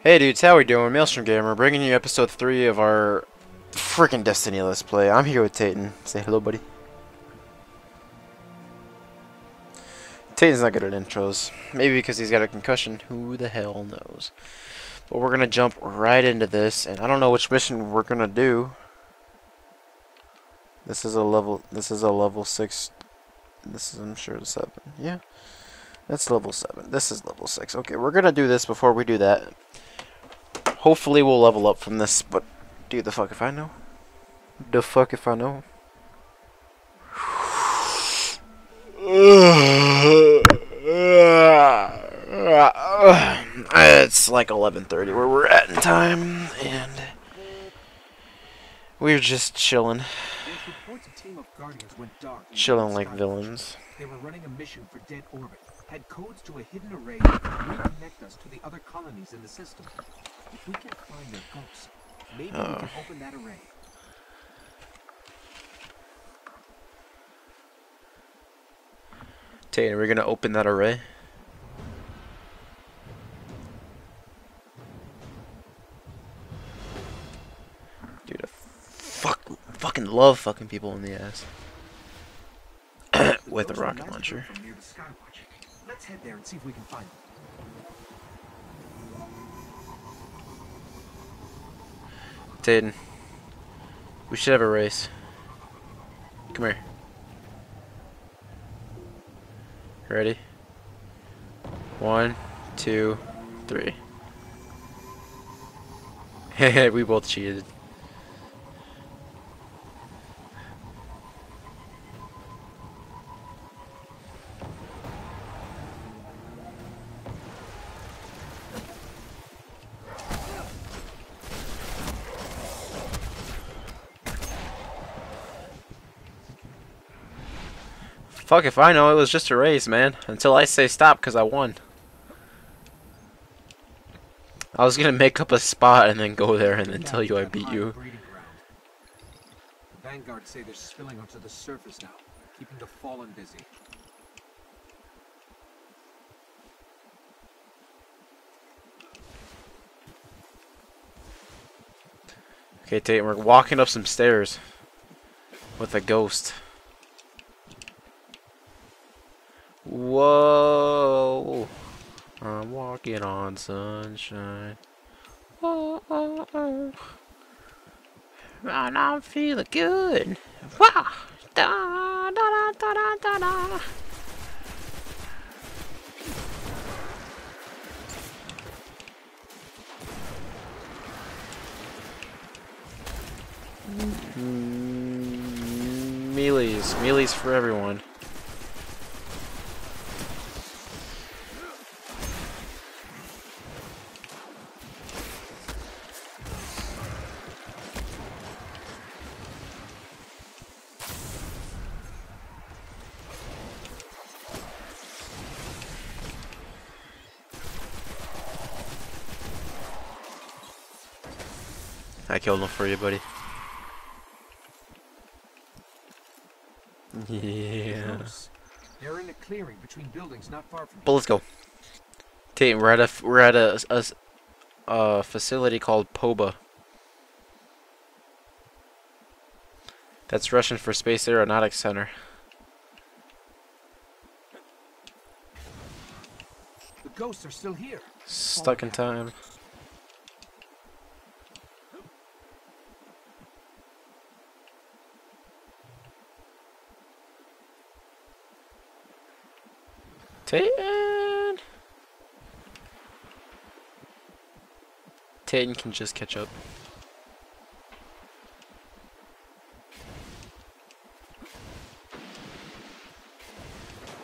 Hey dudes, how we doing? Maelstrom Gamer, bringing you episode 3 of our freaking Destiny Let's Play. I'm here with Tayton. Say hello, buddy. Tayton's not good at intros. Maybe because he's got a concussion. Who the hell knows? But we're gonna jump right into this, and I don't know which mission we're gonna do. This is a level. This is a level six. This is, I'm sure, seven. Yeah, that's level seven. This is level six. Okay, we're gonna do this before we do that. Hopefully we'll level up from this, but dude, the fuck if I know? The fuck if I know? It's like 11:30 where we're at in time, and we're just chilling, chilling like villains. They were running a mission for Dead Orbit. Had codes to a hidden array that reconnect us to the other colonies in the system. If we can find their ghosts, maybe we Oh. can open that array. Tate, are we gonna open that array? Dude, I fuck, fucking love fucking people in the ass. With a rocket launcher. From near the Skywatch. Let's head there and see if we can find them. Tayden, we should have a race. Come here. Ready? One, two, three. Hey, we both cheated. Fuck if I know, it was just a race, man. Until I say stop, because I won. I was gonna make up a spot and then go there and then tell you I beat you. Breeding ground. The Vanguard say they're spilling onto the surface now, keeping the Fallen busy. Okay, Tate, we're walking up some stairs with a ghost. Whoa! I'm walking on sunshine. Oh, oh, oh. And I'm feeling good. Wah! Da, da, da, da, da, da, da. Mm, Melees. Melees for everyone. I killed him for you, buddy. Yeah. They're in a clearing between buildings not far from But let's go. Tate, we're at a f- we're at a a facility called POBA. That's Russian for Space Aeronautics Center. The ghosts are still here. Stuck in time. Tayton! Tayton can just catch up.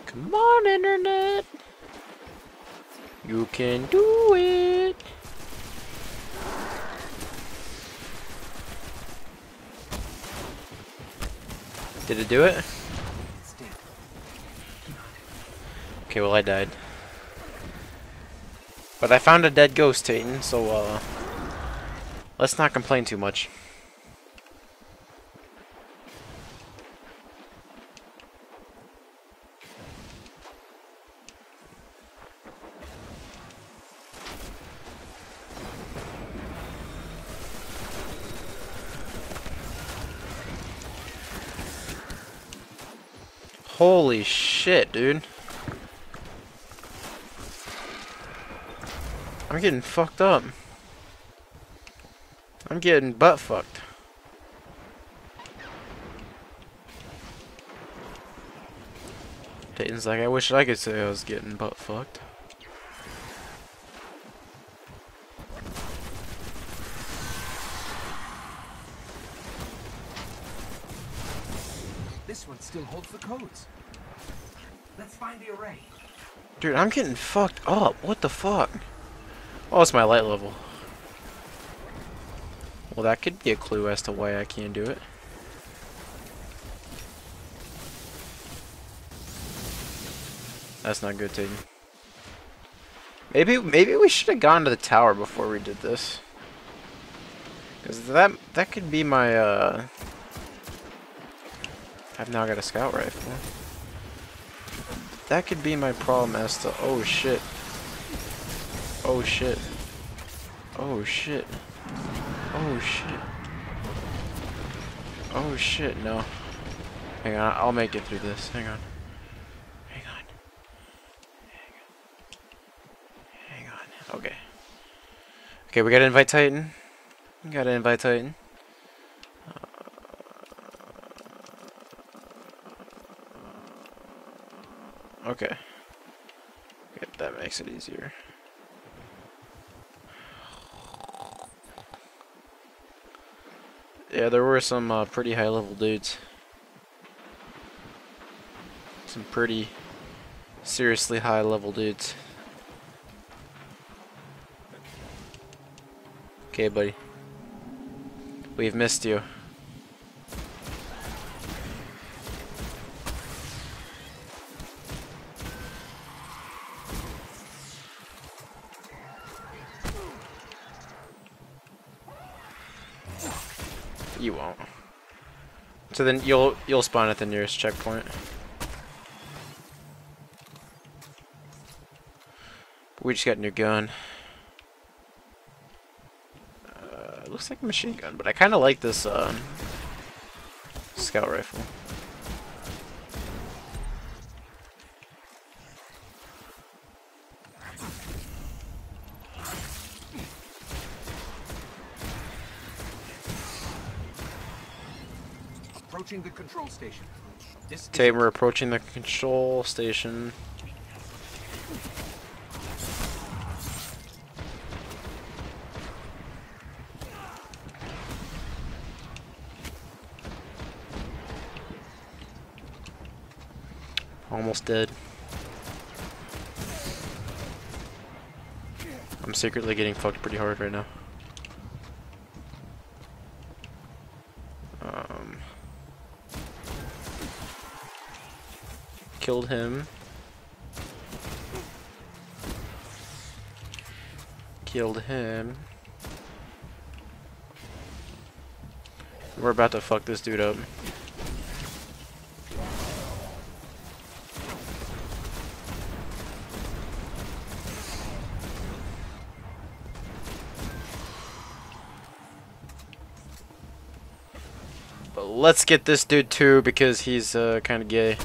Come on, Internet! You can do it! Did it do it? Okay, well I died. But I found a dead ghost, Titan, so uh, let's not complain too much. Holy shit, dude. I'm getting fucked up. I'm getting butt fucked. Dayton's like, I wish I could say I was getting butt fucked. This one still holds the codes. Let's find the array. Dude, I'm getting fucked up. What the fuck? Oh, it's my light level. Well, that could be a clue as to why I can't do it. That's not good, Tayden. Maybe, maybe we should have gone to the tower before we did this. Cause that that could be my. uh... I've now got a scout rifle. That could be my problem as to. Oh shit. Oh shit. Oh shit. Oh shit. Oh shit, no. Hang on, I'll make it through this. Hang on. Hang on. Hang on. Hang on. Okay. Okay, we gotta invite Titan. We gotta invite Titan. Uh, okay. Okay, that makes it easier. Yeah, there were some uh, pretty high level dudes. Some pretty seriously high level dudes. Okay, buddy. We've missed you. You So then you'll you'll spawn at the nearest checkpoint. We just got a new gun. Uh, looks like a machine gun, but I kind of like this uh, scout rifle. Approaching the control station. This we're approaching the control station. Almost dead. I'm secretly getting fucked pretty hard right now. Um, killed him. Killed him. We're about to fuck this dude up. But let's get this dude too because he's uh, kind of gay.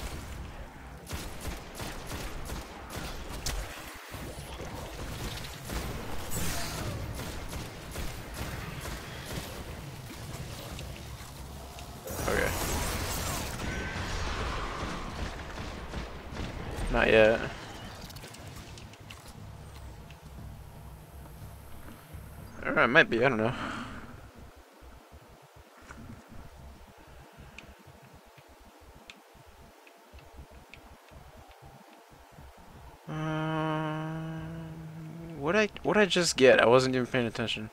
Okay. Not yet. Or it might be, I don't know. Um, what I what I just get? I wasn't even paying attention.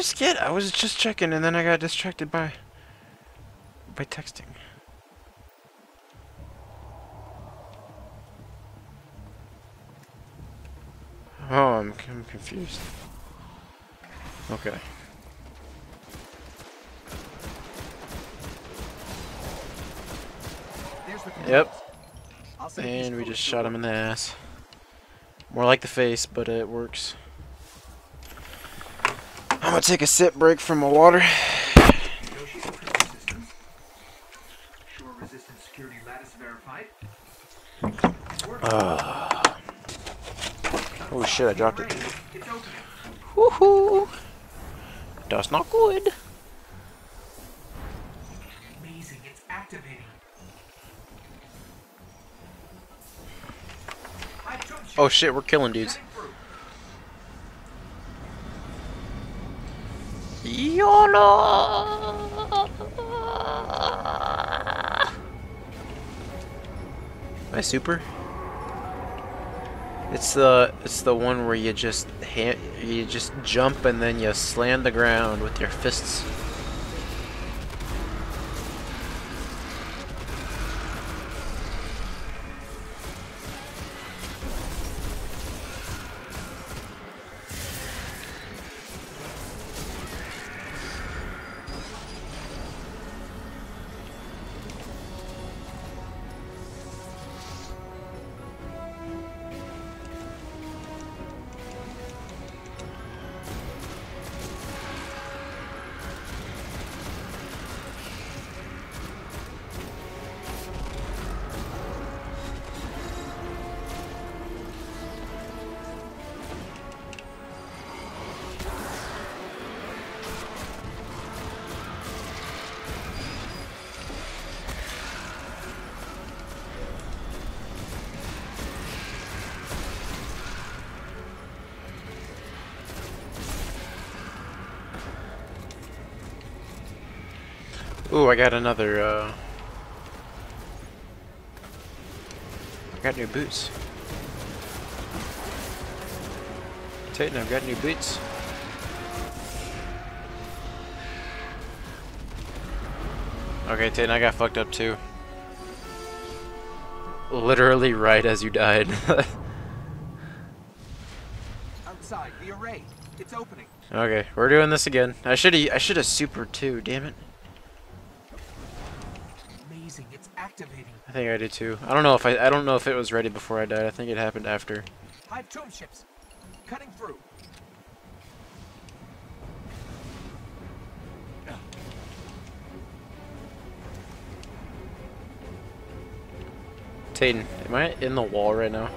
Just get? I was just checking and then I got distracted by by texting. Oh, I'm, I'm confused. Okay. Yep. controls. I'll send these And we just shot him in the ass. More like the face, but it works. I'm gonna take a sip break from my water. Negotiate control systems. Shore resistance security lattice verified. Oh shit, I dropped it. Woohoo! That's not good. Amazing. It's activating. Oh shit, we're killing dudes. Cutting through. YOLO! My super? It's the it's the one where you just you just jump and then you slam the ground with your fists. Ooh, I got another uh I got new boots. Titan, I've got new boots. Okay, Titan, I got fucked up too. Literally right as you died. Outside, the array. It's opening. okay, we're doing this again. I should I should have super too, damn it. Activating. I think I did too. I don't know if I I don't know if it was ready before I died. I think it happened after. Hive tomb ships. Cutting through. Tayden, am I in the wall right now?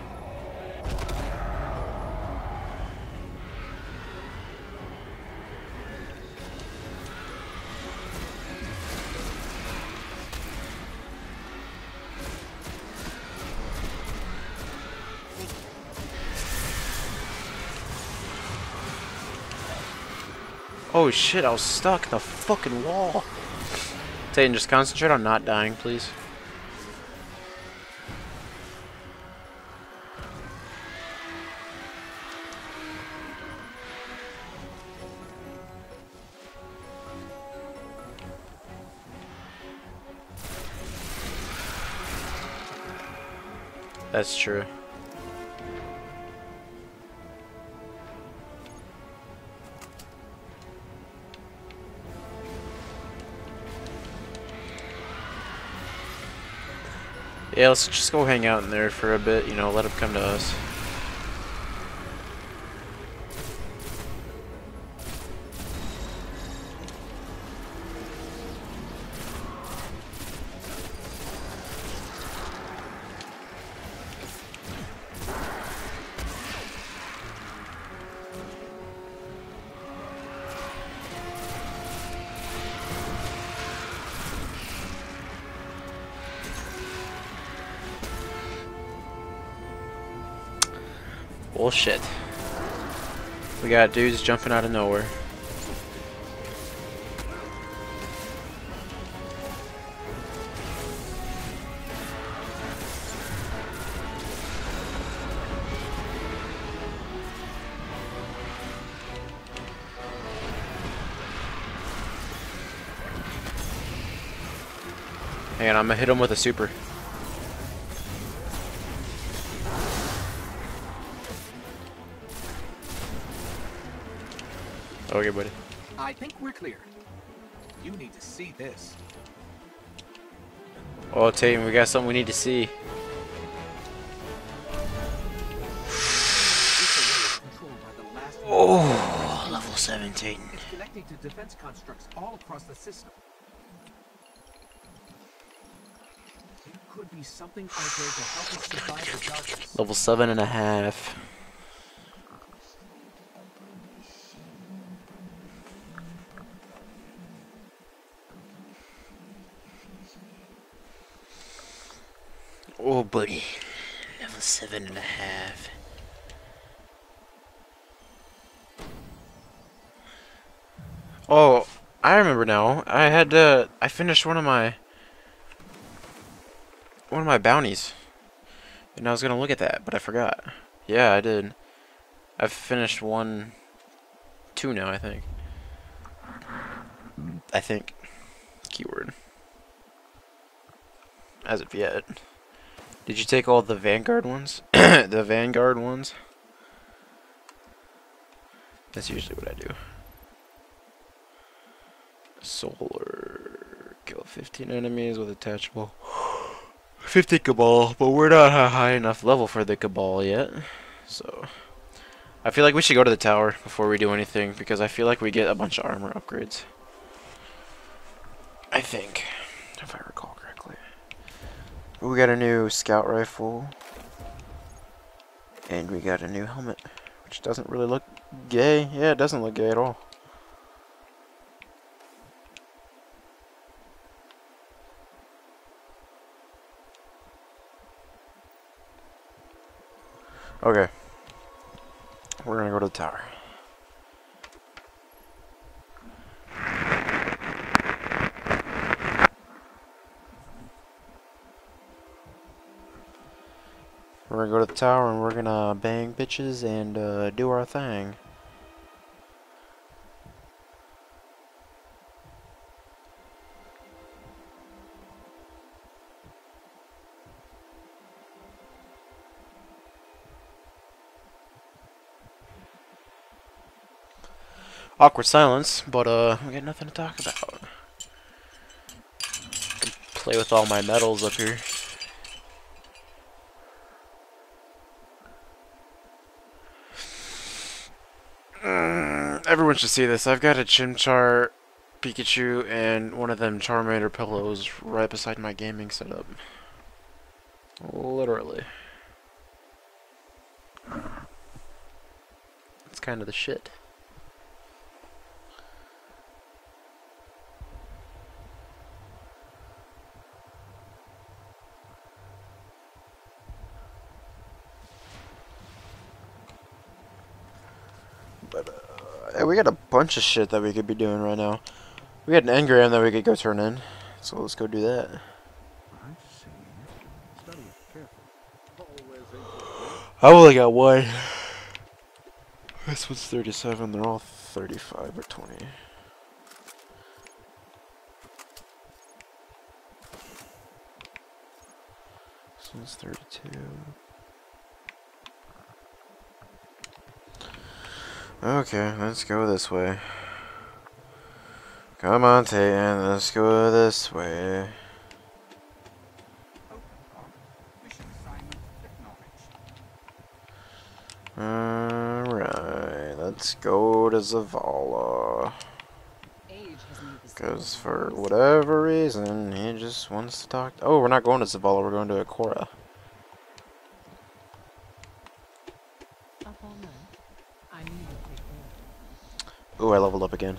Oh shit, I was stuck in the fucking wall. Tayden, just concentrate on not dying, please. That's true. Yeah, let's just go hang out in there for a bit, you know, let him come to us. Got dudes jumping out of nowhere. Hang on, I'm gonna hit him with a super. Okay, buddy. I think we're clear. You need to see this. Oh, Tatum, we got something we need to see. This array is controlled by the last Oh, level 7 Tatum. connecting to defense constructs all across the system. It could be something out there to help us survive the darkness. Level seven and a half. Oh, buddy. Level seven and a half. Oh, I remember now. I had to. I finished one of my. One of my bounties. And I was gonna look at that, but I forgot. Yeah, I did. I've finished one. Two now, I think. I think. Keyword. As of yet. Did you take all the Vanguard ones? the Vanguard ones? That's usually what I do. Solar. Kill 15 enemies with attachable. 50 Cabal, but we're not a high enough level for the Cabal yet. So, I feel like we should go to the tower before we do anything, because I feel like we get a bunch of armor upgrades. I think, if I recall. We got a new scout rifle. And we got a new helmet, which doesn't really look gay. Yeah, it doesn't look gay at all. Okay. We're gonna go to the tower. Gonna go to the tower and we're gonna bang bitches and uh, do our thing. Awkward silence, but uh, we got nothing to talk about. Play with all my medals up here. Everyone should see this. I've got a Chimchar, Pikachu, and one of them Charmander pillows right beside my gaming setup. Literally. It's kind of the shit. But, uh, hey, we got a bunch of shit that we could be doing right now. We got an engram that we could go turn in. So let's go do that. I've only got one. This one's 37. They're all 35 or 20. This one's 32. Okay, let's go this way. Come on, Titan, let's go this way. Alright, let's go to Zavala. Because for whatever reason, he just wants to talk. oh, we're not going to Zavala, we're going to Ikora. Up all night. I need to take care. Ooh, I leveled up again.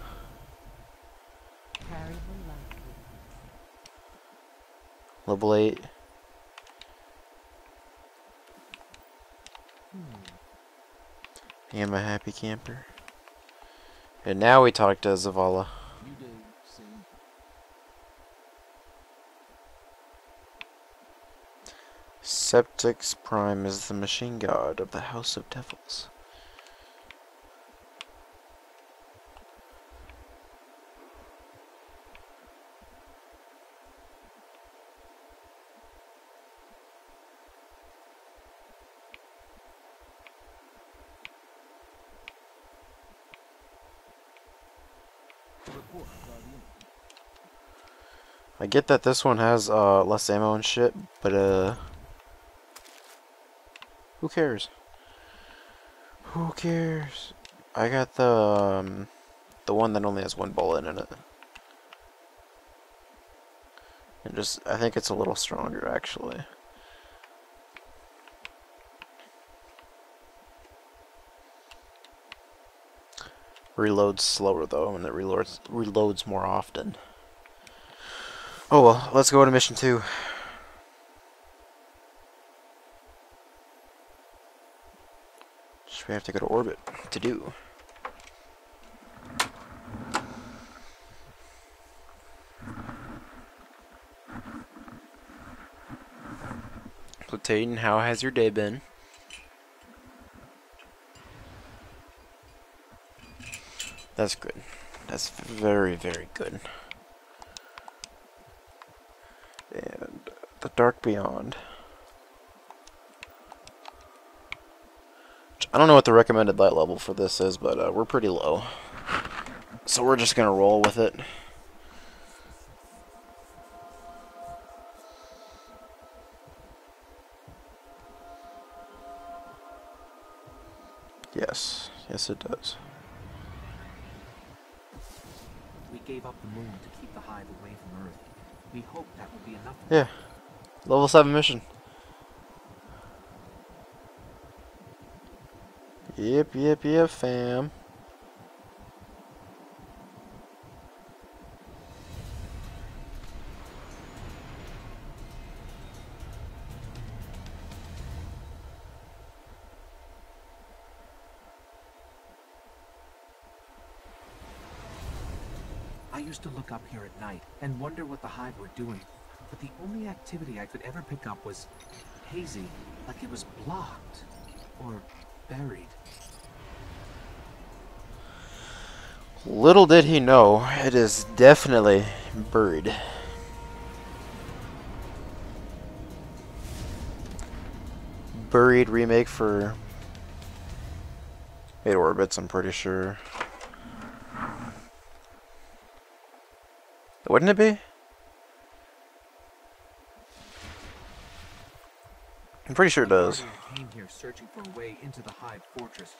Level 8. Hmm. am a happy camper. And now we talk to Zavala. Sepiks Prime is the machine god of the House of Devils. Get that this one has uh, less ammo and shit, but uh, who cares? Who cares? I got the um, The one that only has one bullet in it. And just, I think it's a little stronger actually. Reloads slower though, and it reloads reloads more often. Oh well, let's go to mission two. We have to go to orbit to do. Tayden, how has your day been? That's good. That's very, very good. And the Dark Beyond. I don't know what the recommended light level for this is, but uh, we're pretty low. So we're just going to roll with it. Yes. Yes, it does. We gave up the moon to keep the hive away from Earth. We hoped that would be enough. Yeah. Level 7 mission. Yep, yep, yep, fam. I used to look up here at night and wonder what the hive were doing. But the only activity I could ever pick up was hazy, like it was blocked or buried. Little did he know, it is definitely buried. Buried remake for 8 orbits, I'm pretty sure. Wouldn't it be? I'm pretty sure it does. Came here searching for a way into the hive fortress,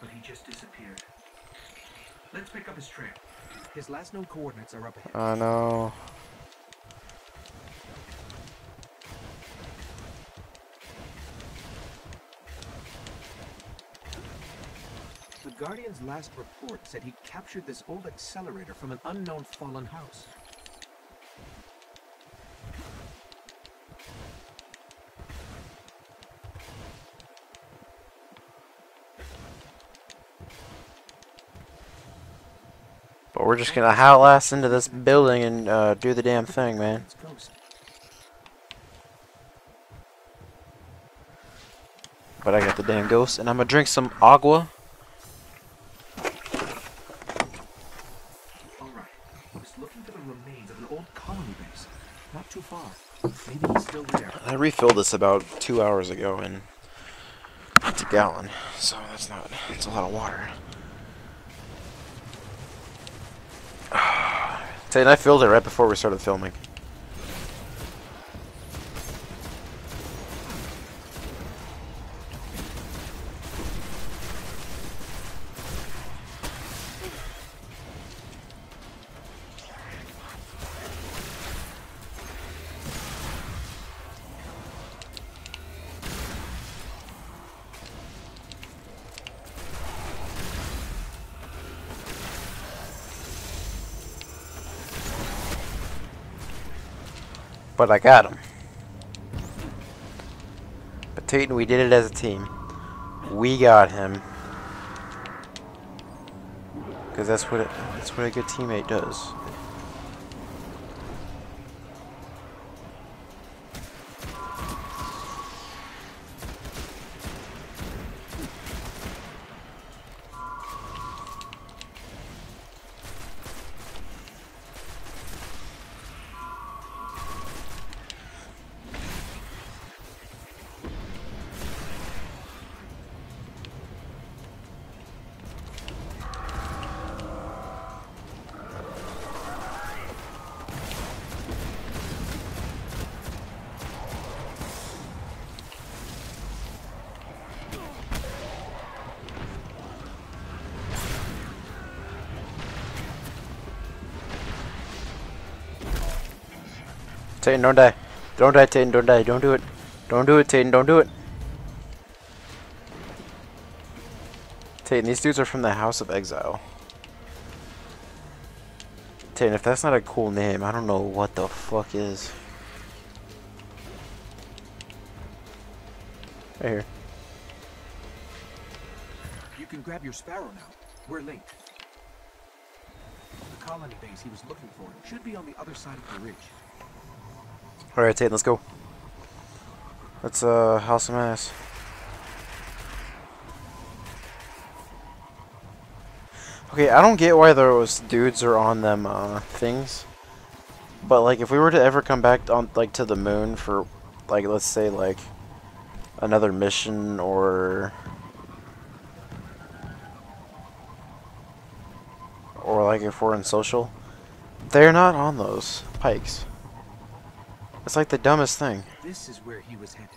but he just disappeared. Let's pick up his trail. His last known coordinates are up ahead. I know. The Guardian's last report said he captured this old accelerator from an unknown fallen house. Just gonna outlast into this building and uh, do the damn thing, man. But I got the damn ghost, and I'm gonna drink some agua. All right. I was looking for the remains of an old colony base. Not too far. Maybe he's still there. I refilled this about two hours ago, and it's a gallon, so that's not. It's a lot of water. Tate and I filled it right before we started filming. But I got him. But Tayton, we did it as a team. We got him. Because that's what it, that's what a good teammate does. Tayton, don't die. Don't die, Tayton, don't die. Don't do it. Don't do it, Tayton, don't do it. Tayton, these dudes are from the House of Exile. Tayton, if that's not a cool name, I don't know what the fuck is. Right here. You can grab your sparrow now. We're linked. The colony base he was looking for should be on the other side of the ridge. Alright, Tate, let's go. Let's, uh, house some ass. Okay, I don't get why those dudes are on them, uh, things. But, like, if we were to ever come back on, like, to the moon for, like, let's say, like, another mission or... Or, like, if we're in social, they're not on those pikes. It's like the dumbest thing. This is where he was headed.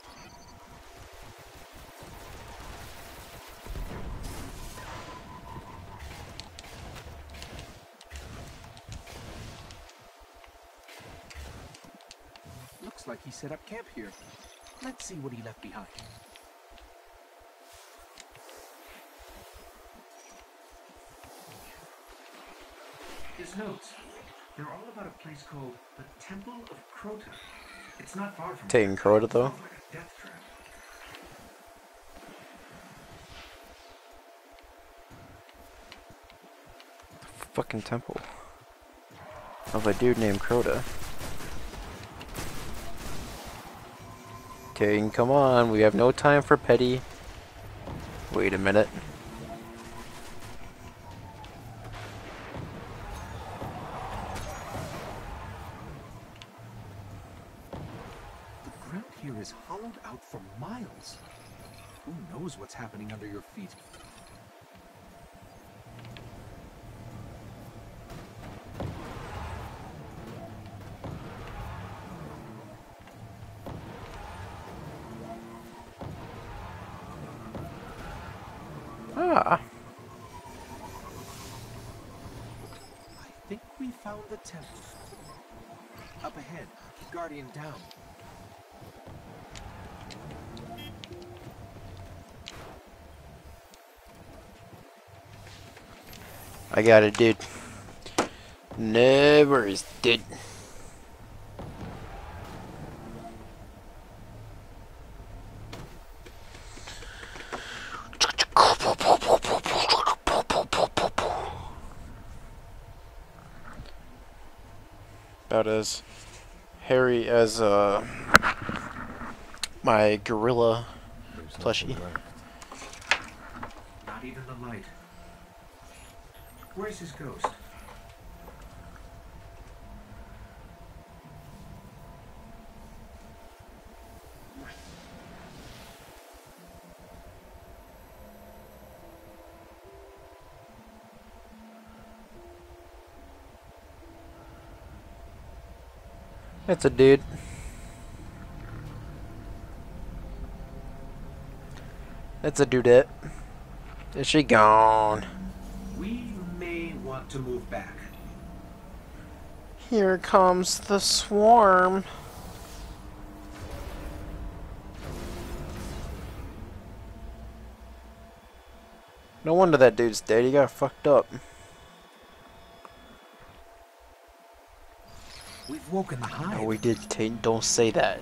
Looks like he set up camp here. Let's see what he left behind. His notes. They're all about a place called the Temple of Crota. It's not far from Taking Crota, though. Sounds like a death trap. fucking temple of a dude named Crota. Okay, come on, we have no time for petty. Wait a minute. I got it, dude. Never is dead. About as hairy as uh my gorilla Plushie. nothing left. Not even the light. Where's his ghost? It's a dude. It's a dudette. Is she gone? We may want to move back. Here comes the swarm. No wonder that dude's dead. He got fucked up. We've woken the hive. No, we did. Tate, don't say that.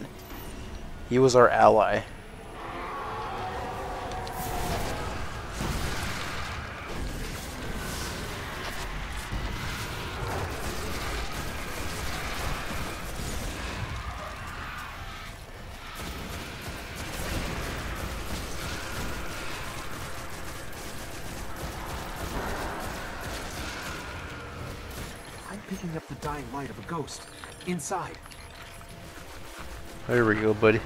He was our ally. Inside. There we go, buddy.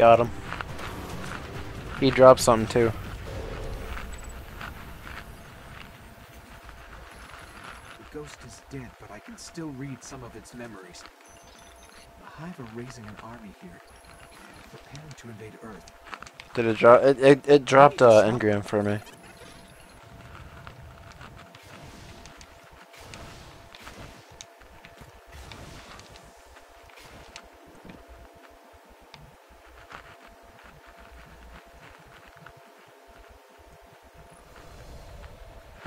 Got him. He dropped something too. The ghost is dead, but I can still read some of its memories. The Hive are raising an army here, preparing to invade Earth. Did it drop? It, it, it dropped uh, engram for me.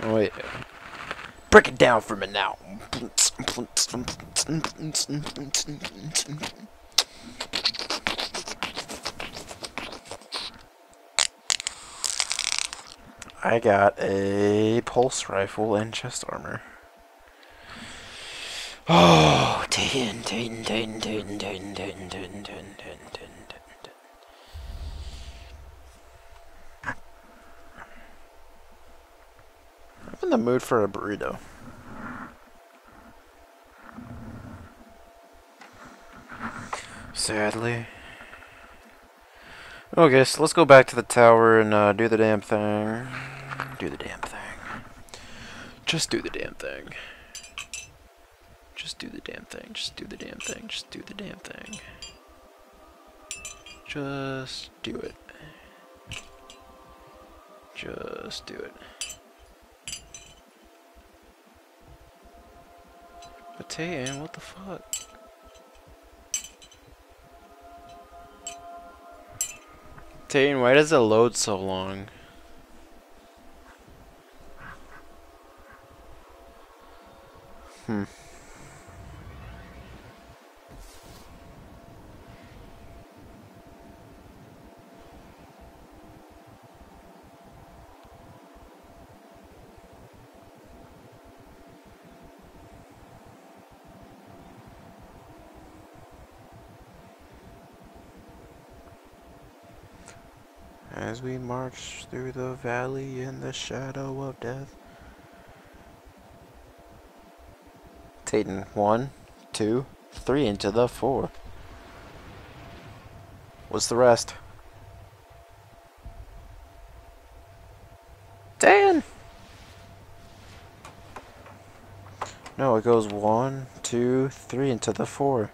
Oh, wait. Break it down for me now. I got a pulse rifle and chest armor. Oh, Titan, Titan, Titan, Titan, Titan, Titan, Titan, Titan, Titan, Titan, Titan. I'm in the mood for a burrito. Sadly. Okay, so let's go back to the tower and uh, do the damn thing. Do the damn thing. Just do the damn thing. Just do the damn thing. Just do the damn thing. Just do the damn thing. Just do it. Just do it. Tayan, what the fuck? Tayan, why does it load so long? Hmm. As we march through the valley in the shadow of death. Tayton, one, two, three into the four. What's the rest? Dan! No, it goes one, two, three into the four.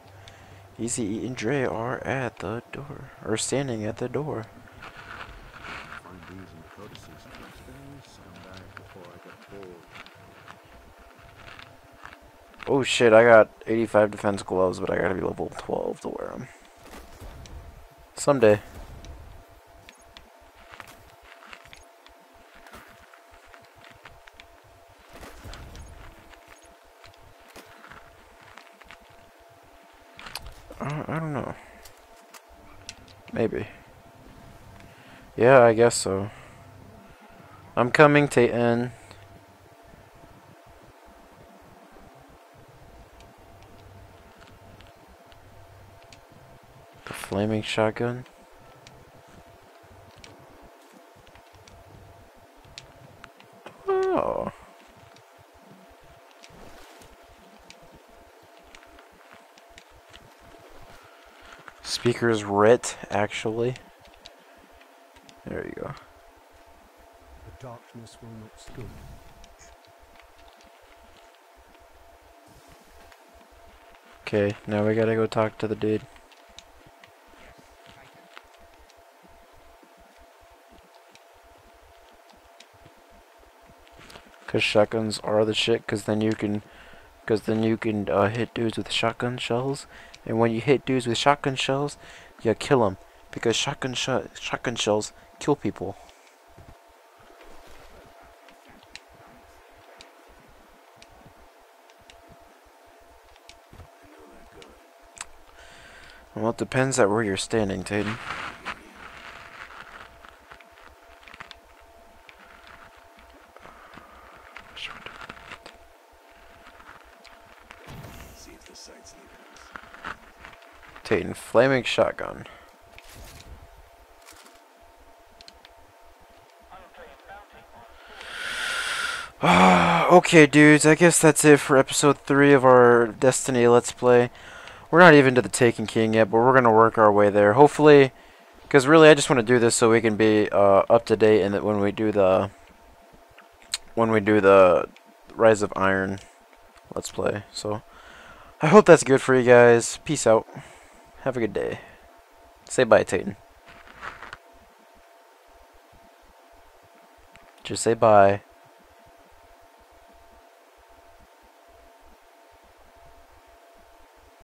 Easy Eat and Dre are at the door, or standing at the door. Find these and codices upstairs. Some died before I got bored. Oh shit, I got 85 defense gloves, but I gotta be level 12 to wear them. Someday. Uh, I don't know. Maybe. Yeah, I guess so. I'm coming to flaming shotgun. Oh. Speakers writ, actually. There you go. The darkness will not scoop. Okay, now we gotta go talk to the dude. Cause shotguns are the shit. Cause then you can, cause then you can uh, hit dudes with shotgun shells, and when you hit dudes with shotgun shells, you kill them. Because shotgun sh shotgun shells kill people. Well, it depends at where you're standing, Tayden. Titan Flaming Shotgun. okay, dudes, I guess that's it for episode 3 of our Destiny Let's Play. We're not even to the Taken King yet, but we're going to work our way there. Hopefully, because really I just want to do this so we can be uh, up to date and that when we do the when we do the Rise of Iron Let's Play. So, I hope that's good for you guys. Peace out. Have a good day. Say bye, Titan. Just say bye.